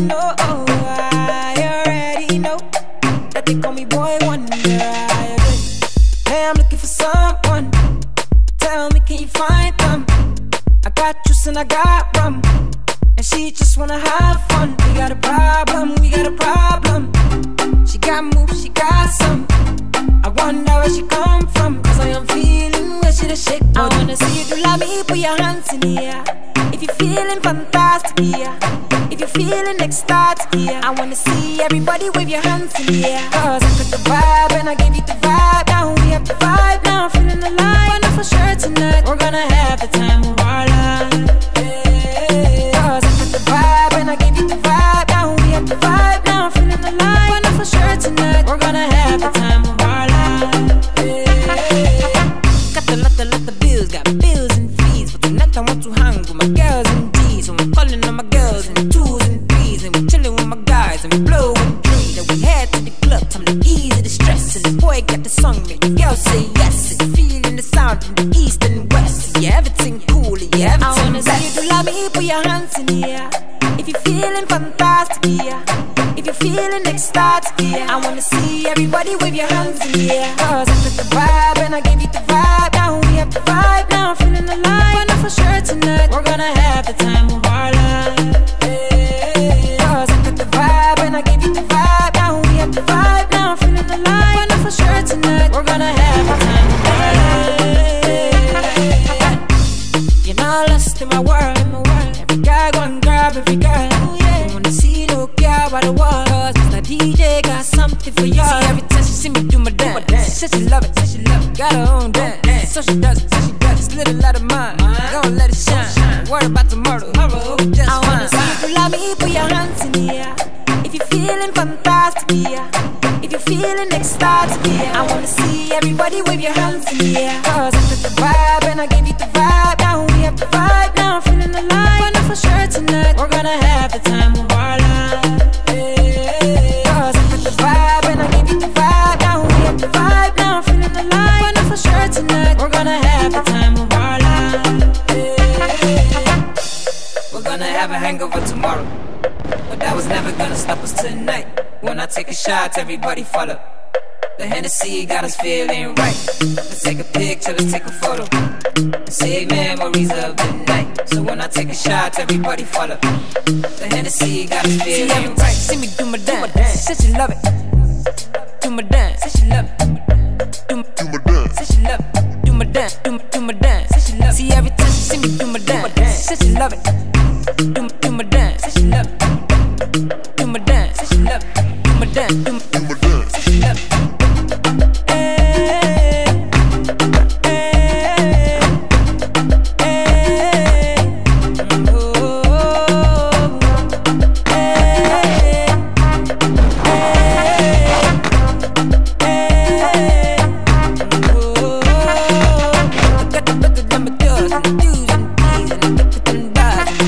know, oh, I already know that they call me boy wonder. I. Hey, I'm looking for someone. Tell me, can you find them? I got juice and I got rum, and she just wanna have fun. We got a problem, we got a problem. She got moves, she got some. I wonder where she come from, cause I am feeling where she the shake. I wanna see if you love me, put your hands in the air. If you're feeling fantastic, yeah. Feeling ecstatic, yeah. I wanna see everybody wave your hands in the air. Cause I got the vibe and I gave you the vibe. Now we have the vibe, now I'm feeling alive. I know for sure tonight we're gonna have the time of our life. Cause I got the vibe and I gave you the vibe. Now we have the vibe, now I'm feeling alive. I know for sure tonight we're gonna have the time And the boy got the song, make the girl say yes. And feeling the sound from the east and west. Yeah, everything cool, yeah, everything I wanna see you do love me, put your hands in the air. If you're feeling fantastic, yeah. If you're feeling ecstatic, yeah. I wanna see everybody wave your hands in the air. Cause I got the vibe and I gave you the something for y'all. See, every time she see me do my dance, she said she love it, said she love it. Got her own dance, so she does it, so she does it. This little light of mine, gonna let it shine. shine. Worry about tomorrow, it just I wanna see you love me, put your hands in the air. If you're feeling fantastic, yeah. If you're feeling ecstatic, yeah. I wanna see everybody wave your hands in the air. Hangover tomorrow. But that was never gonna stop us tonight. When I take a shot, everybody follow. The Hennessy got us feeling right. Let's take a picture, let's take a photo. Save memories of the night. So when I take a shot, everybody follow. The Hennessy got us feeling see, every right. See me do my dance. Said she love it. Do my dance. Said she love it. Do my, do my dance. Said she love it. Do my dance. Do my, do my dance. Said she love it. See every time she see me do my dance. Said she love it. Do my,